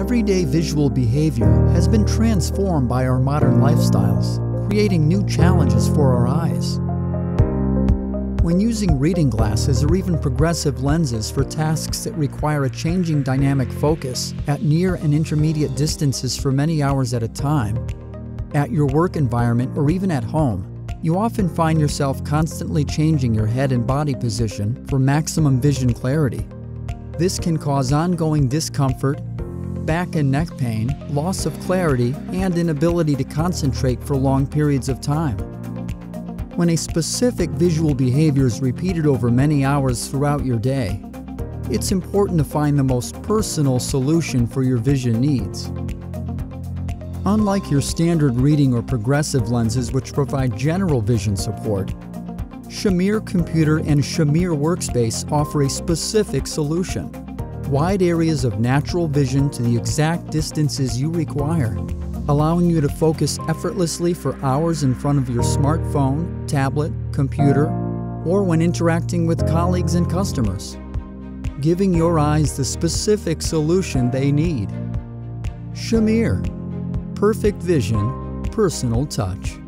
everyday visual behavior has been transformed by our modern lifestyles, creating new challenges for our eyes. When using reading glasses or even progressive lenses for tasks that require a changing dynamic focus at near and intermediate distances for many hours at a time, at your work environment or even at home, you often find yourself constantly changing your head and body position for maximum vision clarity. This can cause ongoing discomfort, back and neck pain, loss of clarity, and inability to concentrate for long periods of time. When a specific visual behavior is repeated over many hours throughout your day, it's important to find the most personal solution for your vision needs. Unlike your standard reading or progressive lenses, which provide general vision support, Shamir Computer and Shamir Workspace offer a specific solution wide areas of natural vision to the exact distances you require allowing you to focus effortlessly for hours in front of your smartphone, tablet, computer, or when interacting with colleagues and customers, giving your eyes the specific solution they need. Shamir, perfect vision, personal touch.